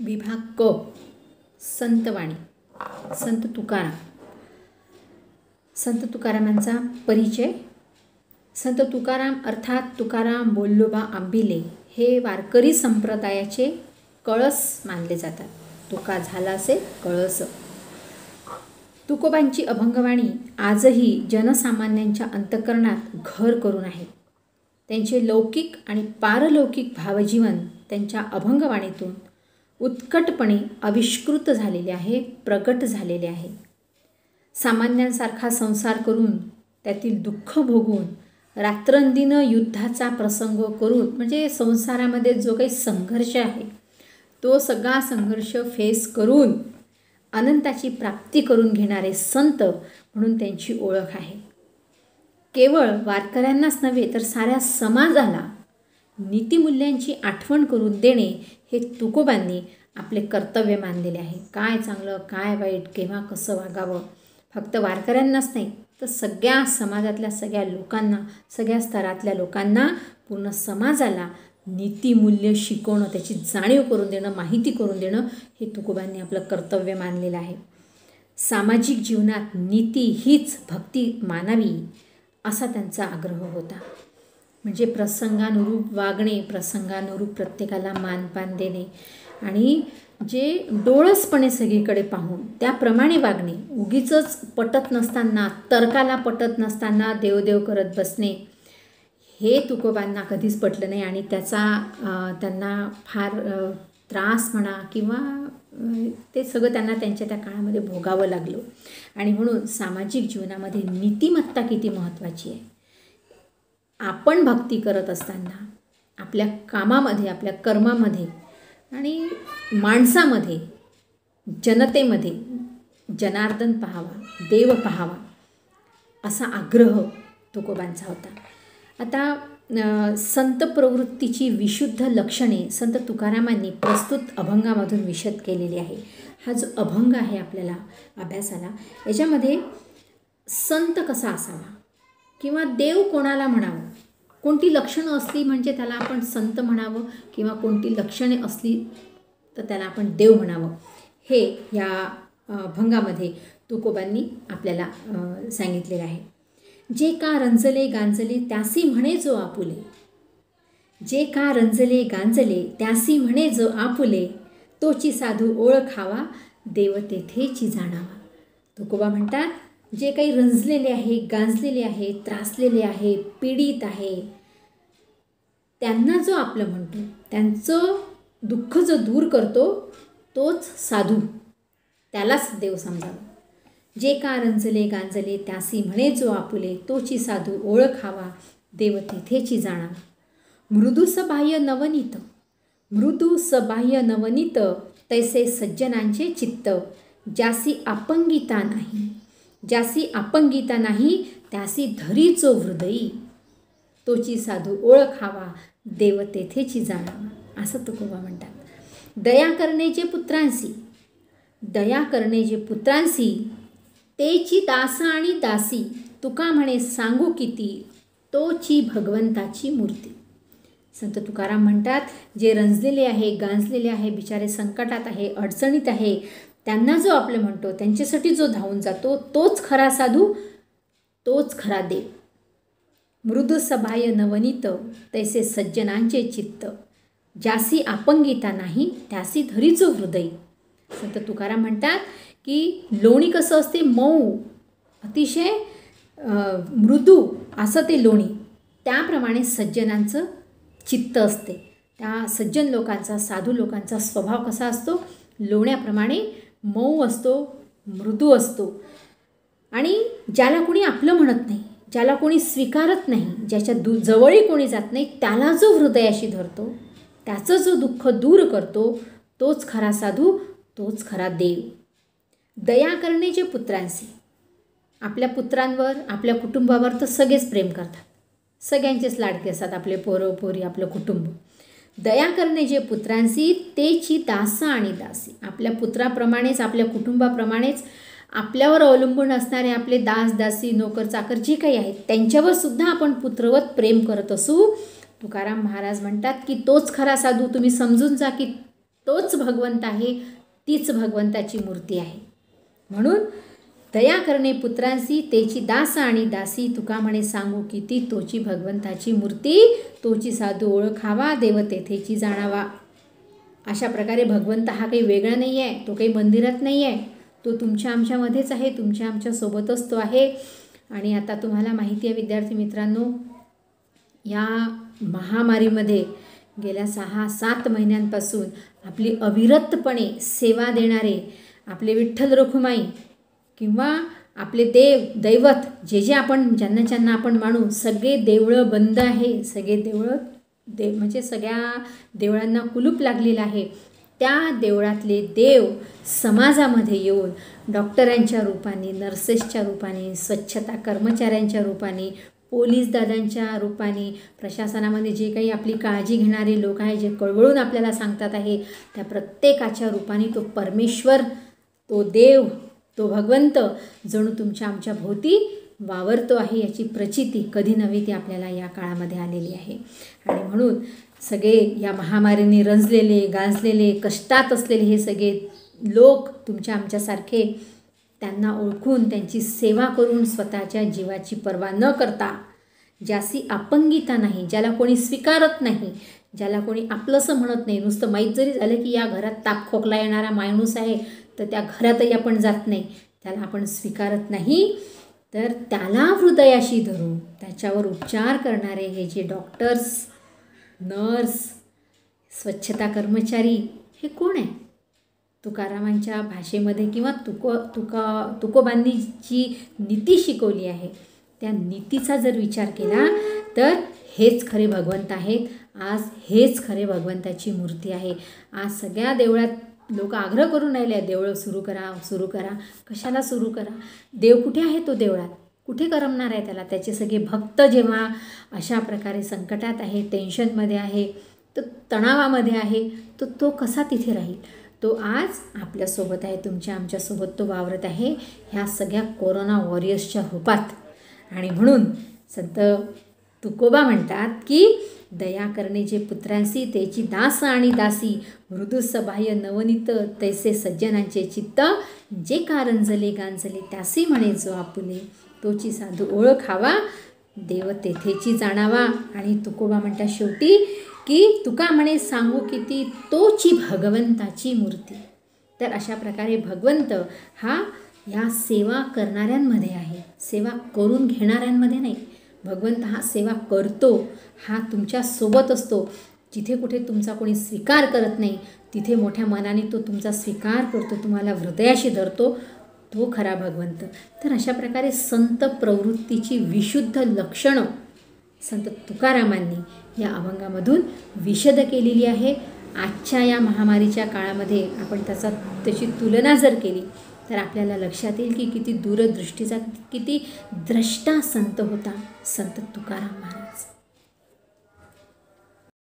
विभाग क. संतवाणी. संत तुकाराम. संत तुकारामांचा परिचय. संत तुकाराम अर्थात तुकाराम बोल्लोबा आंबिले हे वारकरी संप्रदायाचे कळस मानले जातात. तुका झाला असे कळस. तुकोबांची अभंगवाणी आजही जनसामान्यांच्या अंतकरणात घर करून आहे. त्यांचे लौकिक आणि पारलौकिक भावजीवन त्यांच्या अभंगवाणीतून उत्कटपणे आविष्कृत झालेले आहे प्रगट झालेले आहे. सामान्यांसारखा संसार करून त्यातील दुःख भोगून रात्रंदिनं युद्धाचा प्रसंग करून म्हणजे संसारामध्ये जो काही संघर्ष आहे तो सगळा संघर्ष फेस करून अनंताची प्राप्ती करून घेणारे संत म्हणून त्यांची ओळख आहे. केवळ वारकऱ्यांनाच नव्हे तर साऱ्या समाजाला नीतिमूल्यांची आठवण करून देणे हे तुकोबांनी आपले कर्तव्य मानलेले आहे. काय चांगलं काय वाईट केव्हा कसं वागावं? फक्त वारकऱ्यांनाच नाही तर सगळ्या समाजातल्या सगळ्या लोकांना सगळ्या स्तरातल्या लोकांना पूर्ण समाजाला नीतिमूल्य शिकवणं त्याची जाणीव करून देणं माहिती करून देणं हे तुकोबांनी आपलं कर्तव्य मानलेलं आहे. सामाजिक जीवनात नीती हीच भक्ती मानावी असा त्यांचा आग्रह होता. म्हणजे प्रसंगानुरूप वागणे प्रसंगानुरूप प्रत्येकाला मानपान देणे. आणि जे डोळसपणे सगळीकडे पाहून त्याप्रमाणे वागणे. उगीच पटत नसताना तर्काला पटत नसताना देवदेव करत बसणे हे तुकोबांना कधीच पटलं नाही. आणि त्याचा त्यांना फार त्रास म्हणा किंवा ते सगळं त्यांना त्यांच्या त्या काळामध्ये भोगावं लागलं. आणि म्हणून सामाजिक जीवनामध्ये नीतिमत्ता किती महत्त्वाची आहे. आपण भक्ती करत असताना आपल्या कामामध्ये आपल्या कर्मामध्ये आणि माणसामध्ये जनतेमध्ये जनार्दन पहावा देव पहावा असा आग्रह तुकोबांचा होता. आता संत प्रवृत्तीची विशुद्ध लक्षणे संत तुकारामांनी प्रस्तुत अभंगामधून विशद केलेली आहे. हा जो अभंग आहे आपल्याला अभ्यासाला याच्यामध्ये संत कसा असावा? किंवा देव कोणाला म्हणावं? कोणती लक्षणं असली म्हणजे त्याला आपण संत म्हणावं किंवा कोणती लक्षणे असली तर त्याला आपण देव म्हणावं? हे या भंगामध्ये तुकोबांनी आपल्याला सांगितलेलं आहे. जे का रंजले गांजले त्यासी म्हणे जो आपुले. जे का रंजले गांजले त्यासी म्हणे जो आपुले. तोची साधू ओळखावा देव तेथेची जाणावा. तुकोबा म्हणतात जे काही रंजलेले आहे गांजलेले आहे त्रासलेले आहे पीडित आहे त्यांना जो आपलं म्हणतो त्यांचं दुःख जो दूर करतो तोच साधू. त्यालाच देव समजावं. जे का रंजले गांजले त्यासी म्हणे जो आपुले तोची साधू ओळखावा देव तिथेची जाणा मृदू सबाह्य नवनीत मृदू सबाह्य नवनीत तैसे सज्जनांचे चित्त ज्यासी अपंगिता नाही. ज्यासी अपंगिता नाही त्यासी धरीचो हृदयी. तोची साधू ओळखावा देव तेथेची जाणावा. असं तुकोबा म्हणतात. दया करणे जे पुत्रांसी दया करणे जे पुत्रांसी तेची दासा आणि दासी तुका म्हणे सांगू किती तोची भगवंताची मूर्ती. संत तुकाराम म्हणतात जे रंजलेले आहे गांजलेले आहे बिचारे संकटात आहे अडचणीत आहे त्यांना जो आपलं म्हणतो त्यांच्यासाठी जो धावून जातो तोच खरा साधू तोच खरा देव. मृदू सभाय नवनीत तैसे सज्जनांचे चित्त. ज्यासी अपंगिता नाही त्यासी धरीचो हृदय. संत तुकाराम म्हणतात की लोणी कसं असते? मऊ. अतिशय मृदू असं ते लोणी. त्याप्रमाणे सज्जनांचं चित्त असते. त्या सज्जन लोकांचा साधू लोकांचा स्वभाव कसा असतो? लोण्याप्रमाणे मऊ असतो मृदू असतो. आणि ज्याला कोणी आपलं म्हणत नाही ज्याला कोणी स्वीकारत नाही ज्याच्या दु जवळही कोणी जात नाही त्याला जो हृदयाशी धरतो त्याचं जो दुःख दूर करतो तोच खरा साधू तोच खरा देव. दया करणे जे पुत्रांशी आपल्या पुत्रांवर आपल्या कुटुंबावर तर सगळेच प्रेम करतात. सगळ्यांचेच लाडके असतात आपले पोरं पोरी आपलं कुटुंब. दया करणे जे पुत्रांशी तेची दास आणि दासी. आपल्या पुत्राप्रमाणेच आपल्या कुटुंबाप्रमाणेच आपल्यावर अवलंबून असणारे आपले दास दासी नोकर चाकर जे काही आहेत त्यांच्यावर सुद्धा आपण पुत्रवत प्रेम करत असू. तुकाराम महाराज म्हणतात की तोच खरा साधू तुम्ही समजून जा की तोच भगवंत आहे तीच भगवंताची मूर्ती आहे. म्हणून दया करणे पुत्रांसी तेची दास आणि दासी तुका म्हणे सांगू किती तोची भगवंताची मूर्ती तोची साधू ओळखावा देव तेथेची जाणावा. अशा प्रकारे भगवंत हा काही वेगळा नाही आहे तो काही मंदिरात नाही आहे तो तुमच्या आमच्यामध्येच आहे तुमच्या आमच्यासोबतच तो आहे. आणि आता तुम्हाला माहिती आहे विद्यार्थी मित्रांनो या महामारीमध्ये गेल्या सहा सात महिन्यांपासून आपली अविरतपणे सेवा देणारे आपले विठ्ठल रखुमाई किंवा आपले देव दैवत जे जे आपण ज्यांना ज्यांना आपण मानू सगळे देवळं बंद आहे. सगळे देवळं देव म्हणजे सगळ्या देवळांना कुलूप लागलेलं आहे. त्या देवळातले देव समाजामध्ये येऊन डॉक्टरांच्या रूपाने नर्सेसच्या रूपाने स्वच्छता कर्मचाऱ्यांच्या रूपाने पोलीस दादांच्या रूपाने प्रशासनामध्ये जे काही आपली काळजी घेणारे लोक आहे जे कळवळून आपल्याला सांगतात आहे त्या प्रत्येकाच्या रूपाने तो परमेश्वर तो देव तो भगवंत जणू तुमच्या आमच्या भोवती वावरतो आहे याची प्रचिती कधी नव्हे ती आपल्याला या काळामध्ये आलेली आहे. आणि म्हणून सगळे या महामारीने रंजलेले गाजलेले कष्टात असलेले हे सगळे लोक तुमच्या आमच्यासारखे त्यांना ओळखून त्यांची सेवा करून स्वतःच्या जीवाची पर्वा न करता ज्यासी अपंगिता नाही ज्याला कोणी स्वीकारत नाही ज्याला कोणी आपलंसं म्हणत नाही नुसतं माहीत जरी झालं की या घरात ताप खोकला येणारा माणूस आहे तर त्या घरातही आपण जात नाही. त्याला आपण स्वीकारत नाही. तर त्याला हृदयाशी धरून त्याच्यावर उपचार करणारे हे जे डॉक्टर्स नर्स स्वच्छता कर्मचारी हे कोण आहे? तुकारामांच्या भाषेमध्ये किंवा तुको तुका तुकोबांनी जी नीती शिकवली आहे. त्या नीतीचा जर विचार केला तर हेच खरे भगवंत आहेत. आज हेच खरे भगवंताची मूर्ती आहे. आज सगळ्या देवळात लोक आग्रह करून राहिले देवळं सुरू करा सुरू करा. कशाला सुरू करा? देव कुठे आहे तो देवळात? कुठे करमणार आहे त्याला? त्याचे सगळे भक्त जेव्हा अशा प्रकारे संकटात आहे टेन्शनमध्ये आहे तो तणावामध्ये आहे तर तो कसा तिथे राहील? तो आज आपल्यासोबत आहे तुमच्या आमच्यासोबत तो वावरत आहे. ह्या सगळ्या कोरोना वॉरियर्सच्या रूपात. आणि म्हणून संत तुकोबा म्हणतात की दया करणे जे पुत्रांसी त्याची दास आणि दासी मृदू सबाह्य नवनीत तैसे सज्जनांचे चित्त जे कारंजले गांजले त्यासी म्हणे जो आपुले. तोची साधू ओळखावा देव तेथेची जाणावा. आणि तुकोबा म्हणतात शेवटी की तुका म्हणे सांगू किती तोची भगवंताची मूर्ती. तर अशा प्रकारे भगवंत हा ह्या सेवा करणाऱ्यांमध्ये आहे. सेवा करून घेणाऱ्यांमध्ये नाही. भगवंत हा सेवा करतो हा तुमच्यासोबत असतो. जिथे कुठे तुमचा कोणी स्वीकार करत नाही तिथे मोठ्या मनाने तो तुमचा स्वीकार करतो तुम्हाला हृदयाशी धरतो तो खरा भगवंत. तर अशा प्रकारे संत प्रवृत्तीची विशुद्ध लक्षणं संत तुकारामांनी या अभंगामधून विशद केलेली आहे. आजच्या या महामारीच्या काळामध्ये आपण त्याचा त्याची तुलना जर केली तर आपल्याला लक्षात येईल की किती दूरदृष्टीचा किती द्रष्टा संत होता. संत तुकाराम महाराज.